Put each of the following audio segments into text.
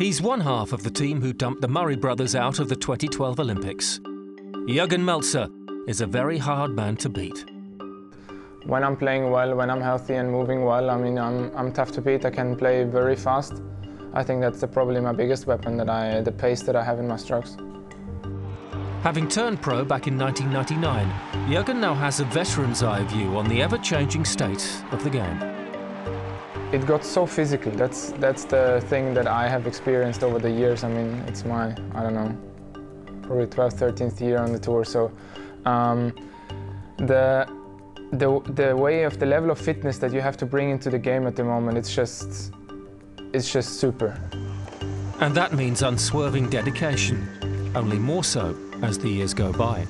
He's one half of the team who dumped the Murray brothers out of the 2012 Olympics. Jürgen Melzer is a very hard man to beat. When I'm playing well, when I'm healthy and moving well, I mean, I'm, I'm tough to beat. I can play very fast. I think that's probably my biggest weapon, that I, the pace that I have in my strokes. Having turned pro back in 1999, Jürgen now has a veteran's eye view on the ever-changing state of the game. It got so physical. That's that's the thing that I have experienced over the years. I mean, it's my I don't know, probably 12th, 13th year on the tour. So um, the the the way of the level of fitness that you have to bring into the game at the moment, it's just it's just super. And that means unswerving dedication, only more so as the years go by.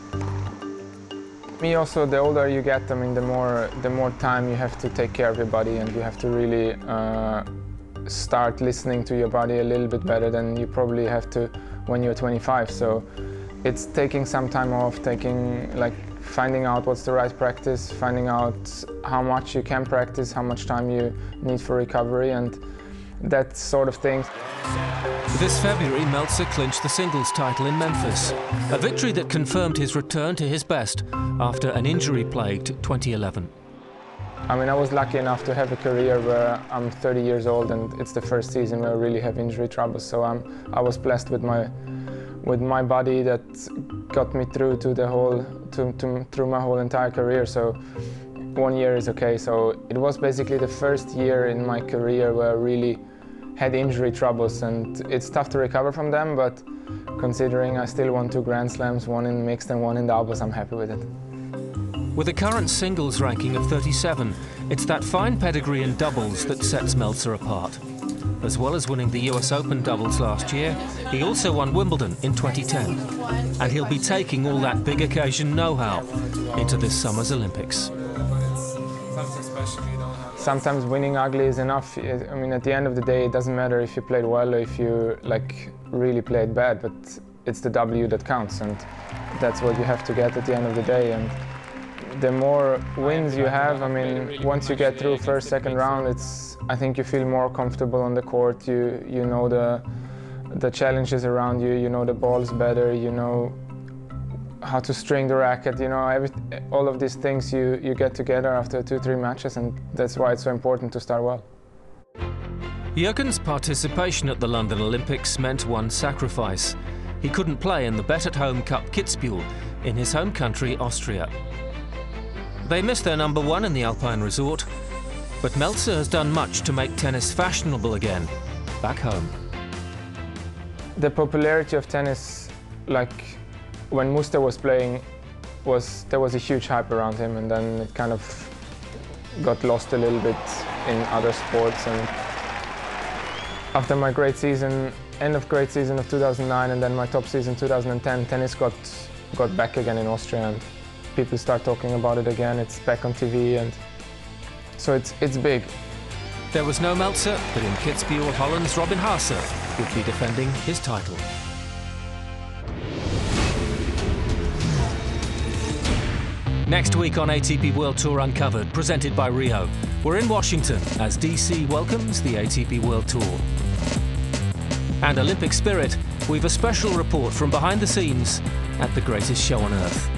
Me also, the older you get, I mean, the more the more time you have to take care of your body, and you have to really uh, start listening to your body a little bit better than you probably have to when you're 25. So it's taking some time off, taking like finding out what's the right practice, finding out how much you can practice, how much time you need for recovery, and that sort of thing. This February, Melzer clinched the singles title in Memphis, a victory that confirmed his return to his best after an injury-plagued 2011. I mean, I was lucky enough to have a career where I'm 30 years old and it's the first season where I really have injury troubles. So I'm, I was blessed with my, with my body that got me through to the whole, to, to, through my whole entire career. So one year is okay. So it was basically the first year in my career where I really had injury troubles and it's tough to recover from them, but considering I still won two Grand Slams, one in mixed and one in doubles, I'm happy with it. With a current singles ranking of 37, it's that fine pedigree in doubles that sets Melzer apart. As well as winning the US Open doubles last year, he also won Wimbledon in 2010. And he'll be taking all that big occasion know-how into this summer's Olympics sometimes winning ugly is enough. I mean, at the end of the day, it doesn't matter if you played well or if you like really played bad, but it's the W that counts, and that's what you have to get at the end of the day. And the more wins you have, I mean, once you get through first, second round, it's I think you feel more comfortable on the court. You you know the the challenges around you. You know the balls better. You know how to string the racket, you know, every, all of these things you, you get together after two, three matches, and that's why it's so important to start well. Jürgen's participation at the London Olympics meant one sacrifice. He couldn't play in the Bet at Home Cup Kitzbühel in his home country, Austria. They missed their number one in the Alpine Resort, but Melzer has done much to make tennis fashionable again, back home. The popularity of tennis, like when Muster was playing, was there was a huge hype around him, and then it kind of got lost a little bit in other sports. And after my great season, end of great season of 2009, and then my top season 2010, tennis got got back again in Austria, and people start talking about it again. It's back on TV, and so it's it's big. There was no Melzer, but in Kitzbühel, Holland's Robin Haase would be defending his title. Next week on ATP World Tour Uncovered, presented by Rio, we're in Washington as DC welcomes the ATP World Tour. And Olympic Spirit, we've a special report from behind the scenes at the greatest show on earth.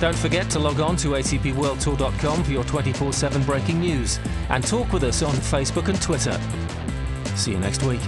Don't forget to log on to atpworldtour.com for your 24-7 breaking news and talk with us on Facebook and Twitter. See you next week.